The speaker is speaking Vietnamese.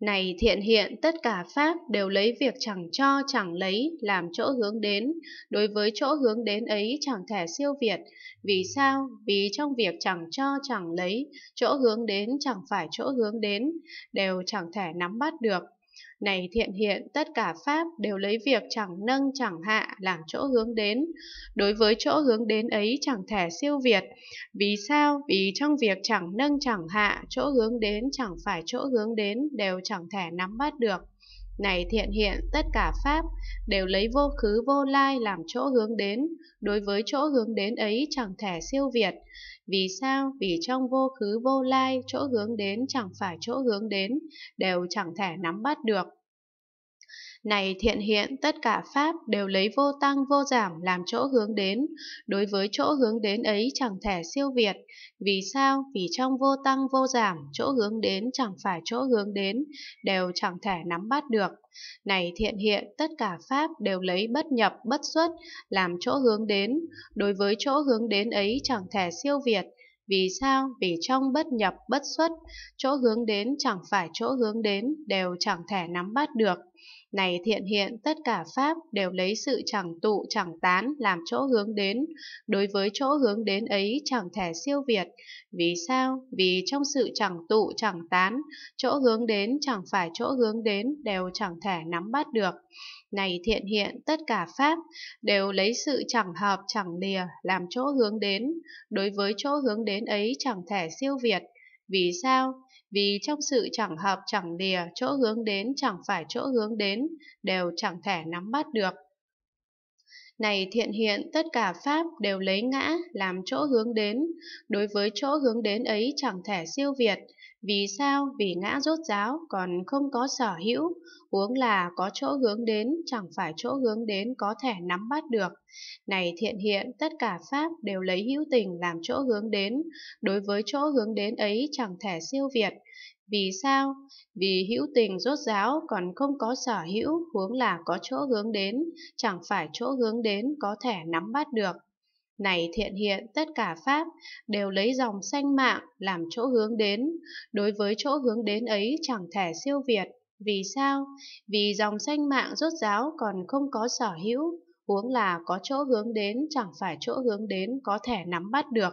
Này thiện hiện, tất cả pháp đều lấy việc chẳng cho chẳng lấy làm chỗ hướng đến. Đối với chỗ hướng đến ấy chẳng thể siêu việt. Vì sao? Vì trong việc chẳng cho chẳng lấy, chỗ hướng đến chẳng phải chỗ hướng đến, đều chẳng thể nắm bắt được. Này thiện hiện, tất cả Pháp đều lấy việc chẳng nâng chẳng hạ làm chỗ hướng đến. Đối với chỗ hướng đến ấy chẳng thể siêu việt. Vì sao? Vì trong việc chẳng nâng chẳng hạ, chỗ hướng đến chẳng phải chỗ hướng đến đều chẳng thể nắm bắt được. Này thiện hiện, tất cả Pháp đều lấy vô khứ vô lai làm chỗ hướng đến. Đối với chỗ hướng đến ấy chẳng thể siêu việt. Vì sao? Vì trong vô khứ vô lai, chỗ hướng đến chẳng phải chỗ hướng đến, đều chẳng thể nắm bắt được. Này thiện hiện, tất cả Pháp đều lấy vô tăng vô giảm làm chỗ hướng đến. Đối với chỗ hướng đến ấy chẳng thể siêu việt. Vì sao? Vì trong vô tăng vô giảm, chỗ hướng đến chẳng phải chỗ hướng đến, đều chẳng thể nắm bắt được. Này thiện hiện, tất cả Pháp đều lấy bất nhập, bất xuất làm chỗ hướng đến. Đối với chỗ hướng đến ấy chẳng thể siêu việt. Vì sao? Vì trong bất nhập, bất xuất, chỗ hướng đến chẳng phải chỗ hướng đến, đều chẳng thể nắm bắt được. Này thiện hiện, tất cả Pháp đều lấy sự chẳng tụ chẳng tán làm chỗ hướng đến. Đối với chỗ hướng đến ấy chẳng thể siêu việt. Vì sao? Vì trong sự chẳng tụ chẳng tán, chỗ hướng đến chẳng phải chỗ hướng đến đều chẳng thể nắm bắt được. Này thiện hiện, tất cả Pháp đều lấy sự chẳng hợp chẳng lìa làm chỗ hướng đến. Đối với chỗ hướng đến ấy chẳng thể siêu việt. Vì sao? Vì trong sự chẳng hợp chẳng lìa, chỗ hướng đến chẳng phải chỗ hướng đến, đều chẳng thể nắm bắt được. Này thiện hiện, tất cả Pháp đều lấy ngã làm chỗ hướng đến, đối với chỗ hướng đến ấy chẳng thể siêu việt. Vì sao? Vì ngã rốt ráo còn không có sở hữu, huống là có chỗ hướng đến, chẳng phải chỗ hướng đến có thể nắm bắt được. Này thiện hiện, tất cả Pháp đều lấy hữu tình làm chỗ hướng đến, đối với chỗ hướng đến ấy chẳng thể siêu việt. Vì sao? Vì hữu tình rốt ráo còn không có sở hữu, huống là có chỗ hướng đến, chẳng phải chỗ hướng đến có thể nắm bắt được. Này thiện hiện, tất cả Pháp đều lấy dòng sanh mạng làm chỗ hướng đến, đối với chỗ hướng đến ấy chẳng thể siêu việt. Vì sao? Vì dòng sanh mạng rốt ráo còn không có sở hữu, huống là có chỗ hướng đến chẳng phải chỗ hướng đến có thể nắm bắt được.